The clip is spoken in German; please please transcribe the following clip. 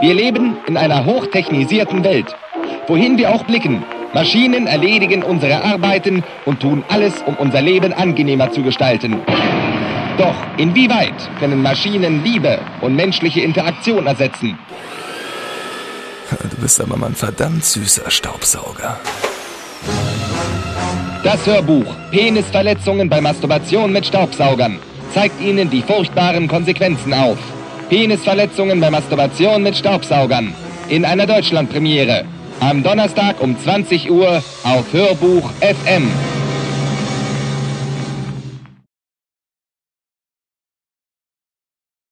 Wir leben in einer hochtechnisierten Welt. Wohin wir auch blicken, Maschinen erledigen unsere Arbeiten und tun alles, um unser Leben angenehmer zu gestalten. Doch inwieweit können Maschinen Liebe und menschliche Interaktion ersetzen? Du bist aber mal ein verdammt süßer Staubsauger. Das Hörbuch Penisverletzungen bei Masturbation mit Staubsaugern zeigt Ihnen die furchtbaren Konsequenzen auf. Penisverletzungen bei Masturbation mit Staubsaugern in einer Deutschlandpremiere am Donnerstag um 20 Uhr auf Hörbuch FM.